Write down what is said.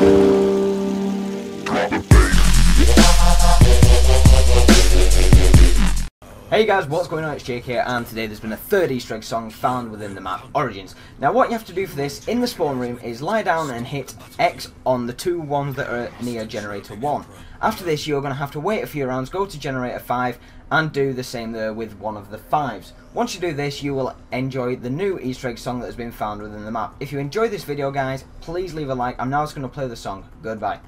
Thank you. Hey guys, what's going on? It's Jake here, and today there's been a third Easter egg song found within the map Origins. Now what you have to do for this in the spawn room is lie down and hit X on the two ones that are near generator 1. After this you're going to have to wait a few rounds, go to generator 5 and do the same there with one of the 5s. Once you do this you will enjoy the new Easter egg song that has been found within the map. If you enjoyed this video guys, please leave a like. I'm now just going to play the song. Goodbye.